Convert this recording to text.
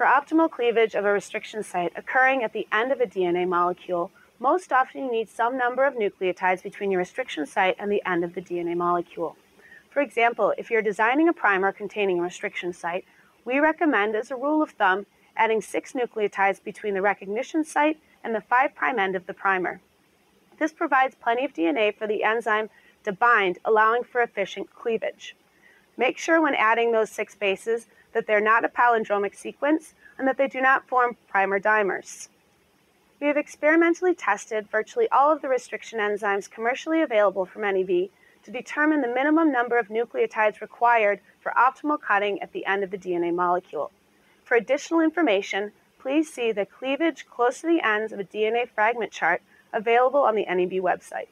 For optimal cleavage of a restriction site occurring at the end of a DNA molecule, most often you need some number of nucleotides between your restriction site and the end of the DNA molecule. For example, if you're designing a primer containing a restriction site, we recommend, as a rule of thumb, adding six nucleotides between the recognition site and the 5' end of the primer. This provides plenty of DNA for the enzyme to bind, allowing for efficient cleavage. Make sure when adding those six bases that they're not a palindromic sequence and that they do not form primer dimers. We have experimentally tested virtually all of the restriction enzymes commercially available from NEB to determine the minimum number of nucleotides required for optimal cutting at the end of the DNA molecule. For additional information, please see the cleavage close to the ends of a DNA fragment chart available on the NEB website.